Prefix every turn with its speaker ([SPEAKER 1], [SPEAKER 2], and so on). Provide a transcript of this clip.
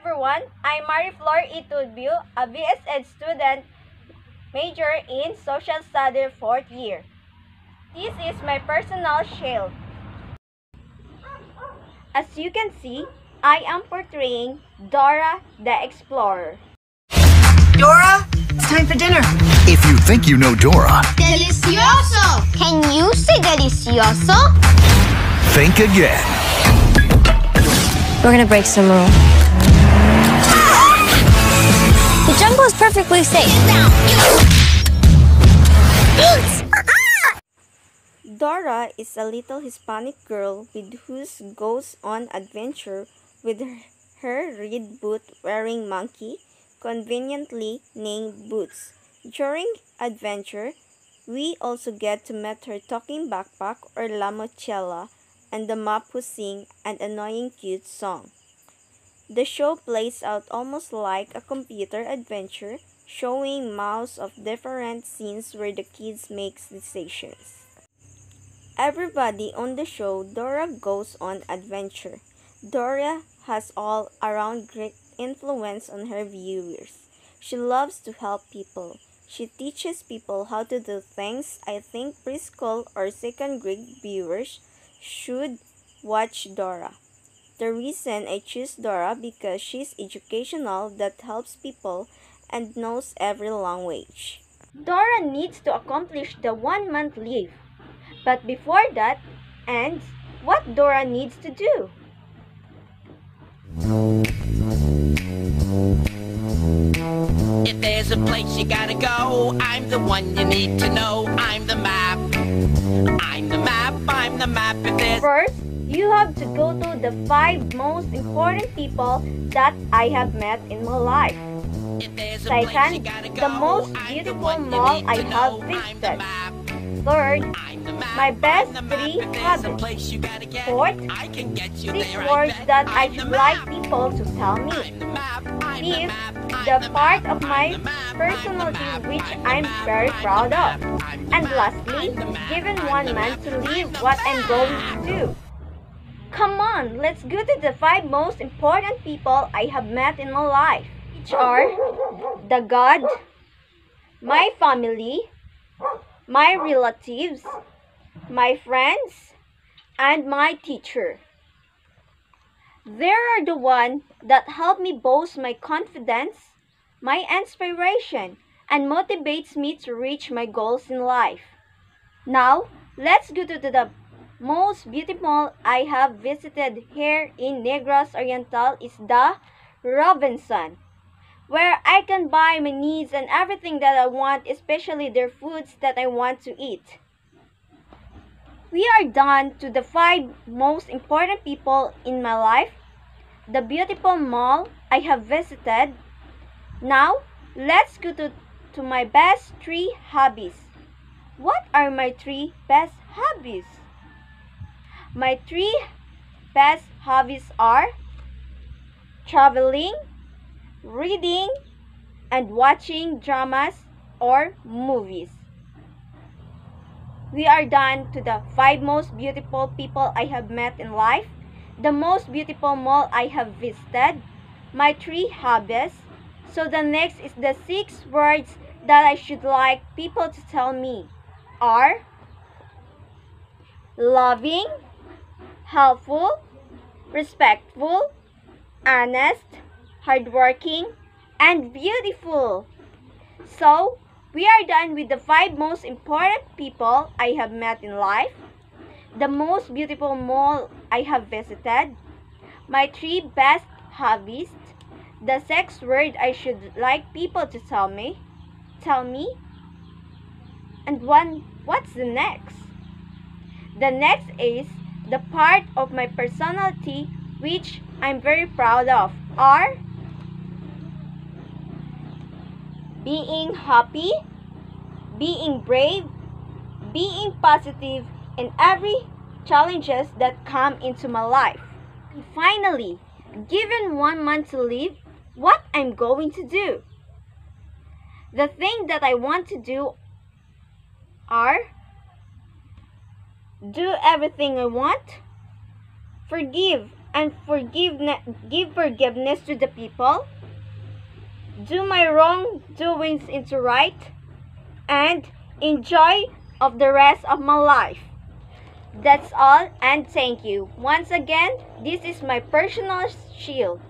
[SPEAKER 1] everyone, I'm Marie-Flor Itulbio, a BSED student major in Social Studies 4th year. This is my personal shield. As you can see, I am portraying Dora the Explorer.
[SPEAKER 2] Dora, it's time for dinner.
[SPEAKER 3] If you think you know Dora,
[SPEAKER 4] Delicioso! Can you say delicioso?
[SPEAKER 3] think again.
[SPEAKER 5] We're gonna break some rules. The jungle is perfectly safe.
[SPEAKER 1] Dora is a little Hispanic girl with whose goes on adventure with her, reed boot wearing monkey, conveniently named Boots. During adventure, we also get to meet her talking backpack or La Mochila and the map who sing an annoying cute song. The show plays out almost like a computer adventure, showing mouse of different scenes where the kids makes decisions. Everybody on the show, Dora goes on adventure. Dora has all around great influence on her viewers. She loves to help people. She teaches people how to do things. I think preschool or second grade viewers should watch Dora. The reason I choose Dora because she's educational that helps people and knows every language. Dora needs to accomplish the one month leave. But before that ends, what Dora needs to do?
[SPEAKER 6] If there's a place you gotta go, I'm the one you need to know. I'm the map. I'm the map. I'm the map. If there's
[SPEAKER 1] First, you have to go to the five most important people that I have met in my life.
[SPEAKER 6] if there's a place you
[SPEAKER 1] Second, the most beautiful mall I have
[SPEAKER 6] know. I'm the
[SPEAKER 1] visited. Third,
[SPEAKER 6] I'm the map.
[SPEAKER 1] my best
[SPEAKER 6] I'm the map.
[SPEAKER 1] three
[SPEAKER 6] If there's a
[SPEAKER 1] habits.
[SPEAKER 6] place you gotta get,
[SPEAKER 1] Fourth,
[SPEAKER 6] I can get you
[SPEAKER 1] six. Words that I should like people to tell me.
[SPEAKER 6] I'm the map. I'm the
[SPEAKER 1] Fifth, the part of my
[SPEAKER 6] I'm the map. I'm the
[SPEAKER 1] personality which
[SPEAKER 6] I'm the
[SPEAKER 1] I'm
[SPEAKER 6] map.
[SPEAKER 1] very proud of.
[SPEAKER 6] map. I'm the
[SPEAKER 1] And lastly,
[SPEAKER 6] I'm the map.
[SPEAKER 1] given one month to leave what I'm going to do. Come on, let's go to the five most important people I have met in my life. Which are the God, my family, my relatives, my friends, and my teacher. They are the one that help me boost my confidence, my inspiration, and motivates me to reach my goals in life. Now, let's go to the most beautiful I have visited here in Negros Oriental is the Robinson, where I can buy my needs and everything that I want, especially their foods that I want to eat. We are done to the five most important people in my life, the beautiful mall I have visited. Now, let's go to, to my best three hobbies. What are my three best hobbies? My three best hobbies are traveling, reading, and watching dramas or movies. We are done to the five most beautiful people I have met in life, the most beautiful mall I have visited, my three hobbies. So the next is the six words that I should like people to tell me are loving, helpful, respectful, honest, hardworking, and beautiful. So, we are done with the five most important people I have met in life, the most beautiful mall I have visited, my three best hobbies, the sex word I should like people to tell me, tell me, and one, what's the next? The next is the part of my personality which I'm very proud of are being happy, being brave, being positive in every challenges that come into my life. And finally, given one month to live, what I'm going to do. The thing that I want to do are do everything I want, forgive and forgive give forgiveness to the people, do my wrongdoings into right, and enjoy of the rest of my life. That's all and thank you. Once again, this is my personal shield.